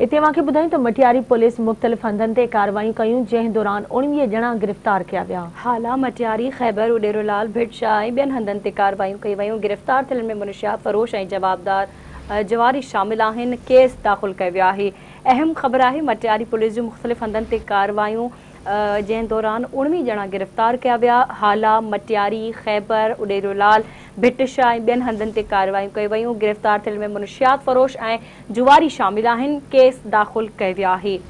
هتي مون کي ٻڌايون ته مٽياري پوليس مختلف هنڌن تي ڪاروايون ڪيون جنهن دوران اڻويهه ڄڻا گرفتار ڪيا ويا. هالا مٽياري خيبر اڏيرولال ڀٽ شاهه ۽ ٻين هنڌن تي ڪاروايون ڪئي ويون. گرفتار ٿيل ۾ منشيات فروش ۽ جوابدار جواري شامل آهن. ڪيس داخل ڪيو ويو آهي. اهم خبر آهي مٽياري پوليس جون مختلف هنڌن تي ڪاروايون ا، جنهن دوران اڻويهه ڄڻا گرفتار ڪيا ويا. هالا مٽياري خيبر اڏيرولال भिट शाह ऐं ॿियनि हंधनि ते कार्रवायूं कयूं गिरफ़्तार थियल में मनुष्यात फ़रोश ऐं जुवारी शामिल केस दाख़िल कयो